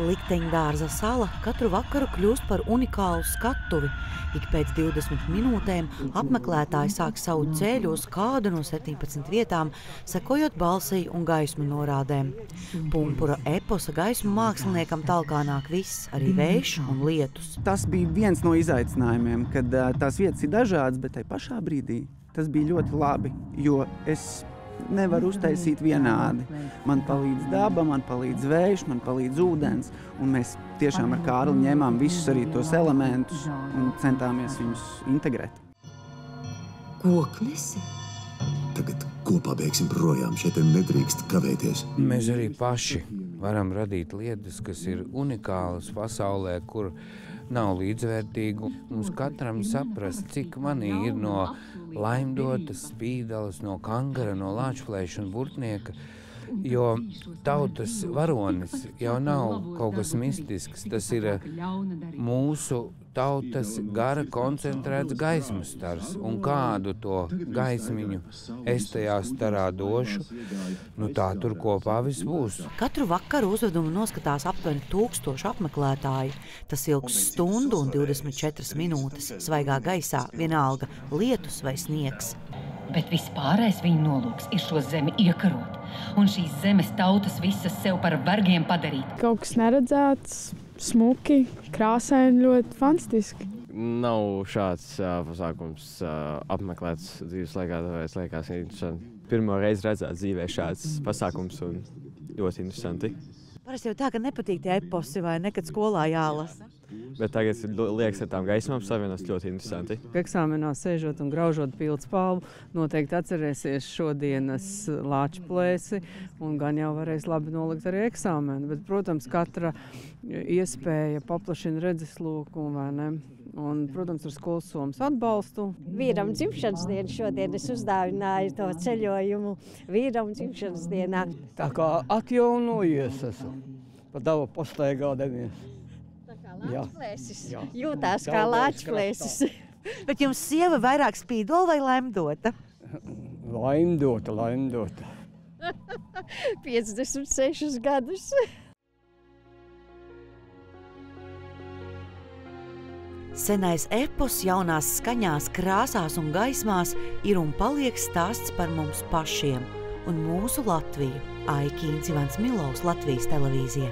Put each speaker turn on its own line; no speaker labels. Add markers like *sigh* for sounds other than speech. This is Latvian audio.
Likteņdārza sala katru vakaru kļūst par unikālu skatuvi. Ik pēc 20 minūtēm apmeklētāji sāk savu ceļu uz kādu no 17 vietām, sekojot balsī un gaismu norādēm. Pumpura eposa gaismu māksliniekam talkā nāk viss, arī vējš un lietus.
Tas bija viens no izaicinājumiem, kad tās vietas ir dažādas, bet tajā pašā brīdī tas bija ļoti labi, jo es nevar uztaisīt vienādi. Man palīdz daba, man palīdz vējš, man palīdz ūdens. Un mēs tiešām ar Kārli ņēmām visus arī tos elementus un centāmies viņus integrēt.
Koklis? Tagad kopā bēgsim projām. Šeit nedrīkst kavēties.
Mēs arī paši varam radīt lietas, kas ir unikālas pasaulē, kur nav līdzvērtīgu. Mums katram saprast, cik manī ir no laimdotas, spīdalas, no kangara, no lāčplēša un burtnieka. Jo tautas varonis jau nav kaut kas mistisks, tas ir mūsu tautas gara koncentrēts gaismas stars. Un kādu to gaismiņu es tajā starā došu, nu tā tur kopā viss būs.
Katru vakaru uzvedumu noskatās aptuveni tūkstoši apmeklētāji. Tas ilgs stundu un 24 minūtes svaigā gaisā, vienalga lietus vai sniegs.
Bet vispārējais viņa nolūks ir šo zemi iekarot, un šīs zemes tautas visas sev par vergiem padarīt.
Kaut kas neredzēts, smuki, krāsaini, ļoti fantastiski.
Nav šāds uh, pasākums uh, apmeklēts dzīves laikā, tāpēc liekas interesanti. Pirmo reizi redzēt dzīvē šāds pasākums un ļoti interesanti.
Parasti jau tā, ka nepatīk tie eposi vai nekad skolā jālasa.
Bet tagad liekas, ar tām gaismām savienojas ļoti interesanti.
Eksāmenā sēžot un graužot pildspalvu, noteikti atcerēsies šodienas lāču plēsi un gan jau varēs labi nolikt arī eksāmenu. Bet, protams, katra iespēja paplašina redzesloku vai ne. Un, protams, ar skolas somas atbalstu.
Vīram dzimšanas dienā šodien es uzdāvināju to ceļojumu vīram dzimšanas dienā.
Tā kā atjaunojies esmu, pa davu postaigādamies.
Lāčplēsis. Jūtās kā lāčplēsis. *laughs*
Bet jums sieva vairāk spīdola vai lemdota?
Laimdota, laimdota.
56 *laughs* gadus.
Senais epos jaunās skaņās, krāsās un gaismās ir un paliek stāsts par mums pašiem un mūsu Latviju. Aikīns Ivans Milovs, Latvijas televīzija.